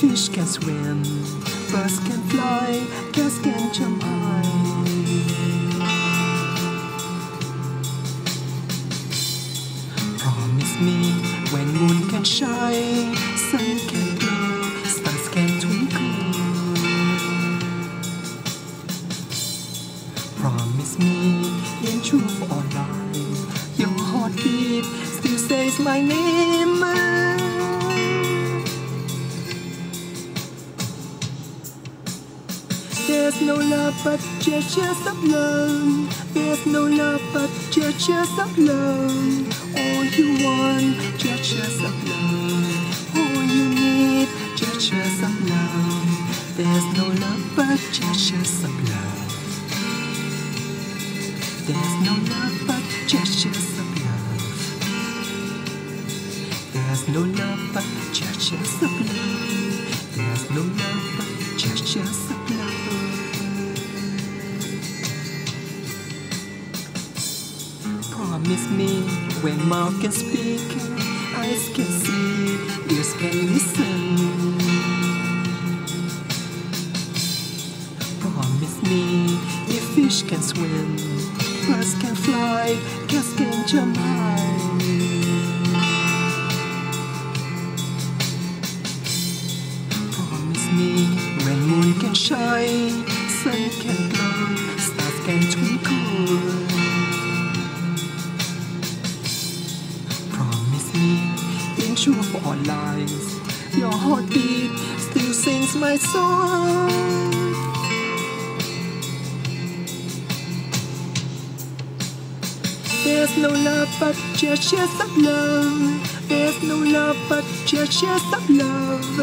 Fish can swim, birds can fly, cats can jump high. Promise me when moon can shine, sun can glow, stars can twinkle. Promise me in truth or lie, your heartbeat still says my name. No love but gestures of love. There's no love but gestures of love. All you want, gestures of love. All you need, gestures of love. There's no love but gestures of love. There's no love but gestures of love. There's no love but gestures of love. There's no Promise me when mouth can speak, eyes can see, ears can listen. Promise me if fish can swim, birds can fly, cats can jump high. Promise me when moon can shine, sun can glow, stars can in truth or lies, your heartbeat still sings my song. There's no love but gestures of love. There's no love but gestures of love.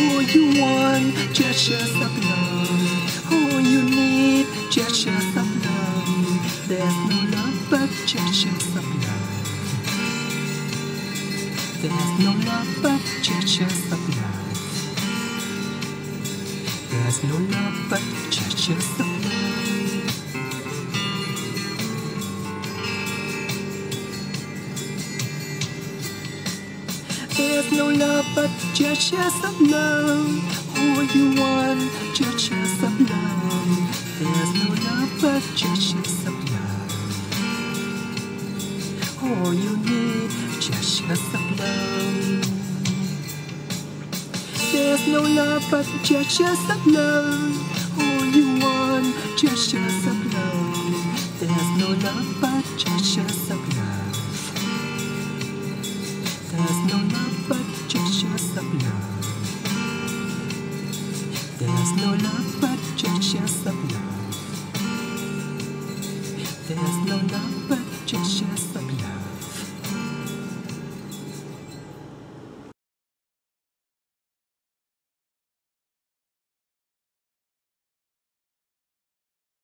All you want, gestures of love. All you need, gestures of love. There's no love but just gestures of love. There's no love but gestures of love. There's no love but gestures of love. There's no love but gestures of love. All you want, gestures of love. There's no love but gestures of love. All you need, gestures of love. There's no love but gestures of love. All you want, gestures of love. There's no love but gestures of love. There's no love but gestures of love. There's no love but gestures of love. There's no love but.